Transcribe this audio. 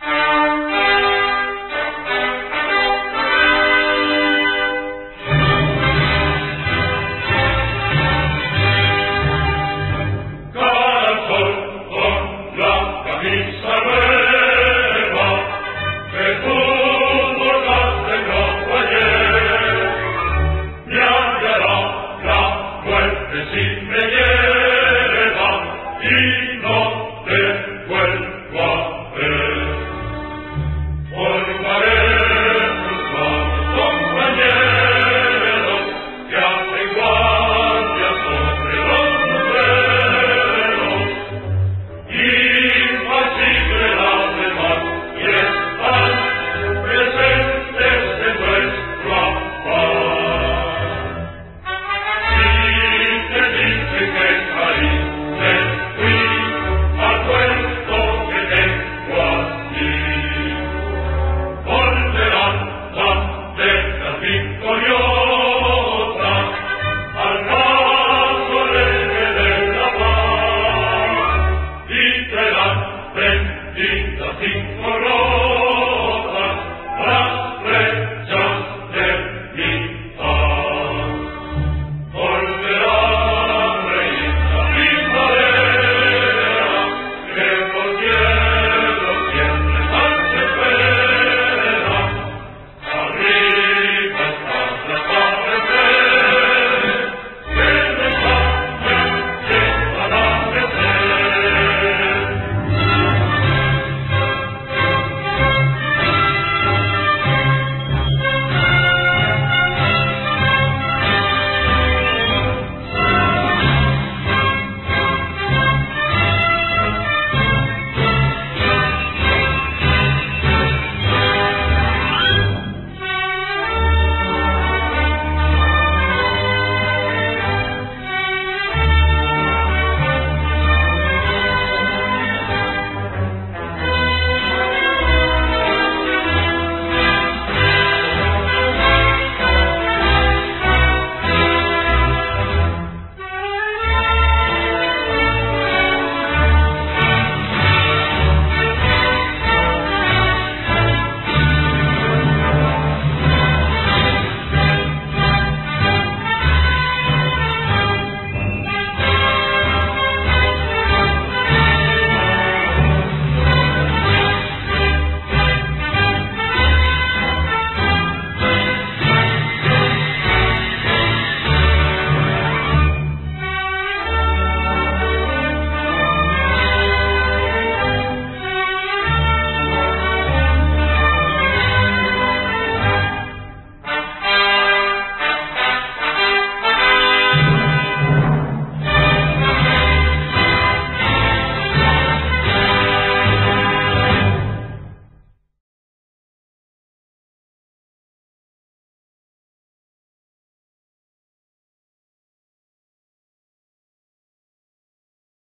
me Brennt in der Tinkoroba,